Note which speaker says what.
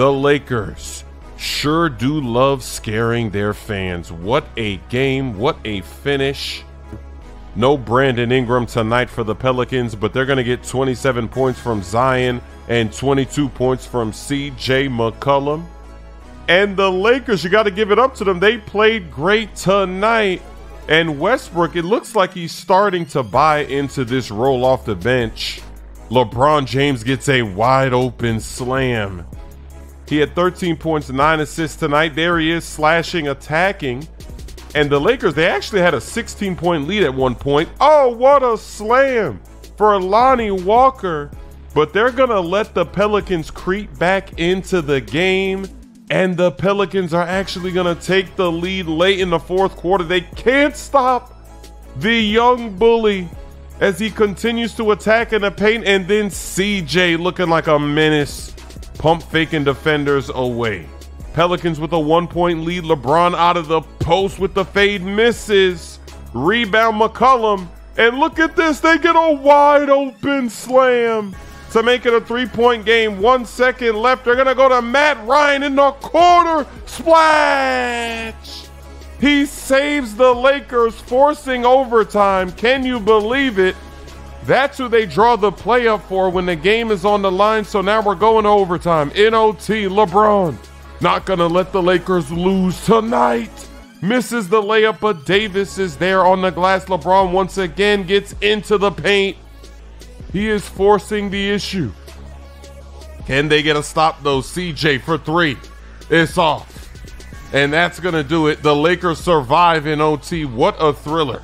Speaker 1: The Lakers sure do love scaring their fans. What a game, what a finish. No Brandon Ingram tonight for the Pelicans, but they're going to get 27 points from Zion and 22 points from CJ McCollum. And the Lakers, you got to give it up to them. They played great tonight. And Westbrook, it looks like he's starting to buy into this role off the bench. LeBron James gets a wide open slam. He had 13 points, 9 assists tonight. There he is, slashing, attacking. And the Lakers, they actually had a 16 point lead at one point. Oh, what a slam for Lonnie Walker. But they're going to let the Pelicans creep back into the game. And the Pelicans are actually going to take the lead late in the fourth quarter. They can't stop the young bully as he continues to attack in the paint. And then CJ looking like a menace, pump faking defenders away. Pelicans with a one point lead. LeBron out of the post with the fade misses. Rebound McCollum. And look at this. They get a wide open slam to make it a three point game. One second left. They're going to go to Matt Ryan in the corner. Splash! He saves the Lakers, forcing overtime. Can you believe it? That's who they draw the play up for when the game is on the line. So now we're going to overtime. NOT LeBron. Not going to let the Lakers lose tonight. Misses the layup, but Davis is there on the glass. LeBron once again gets into the paint. He is forcing the issue. Can they get a stop though? CJ for three. It's off. And that's going to do it. The Lakers survive in OT. What a thriller.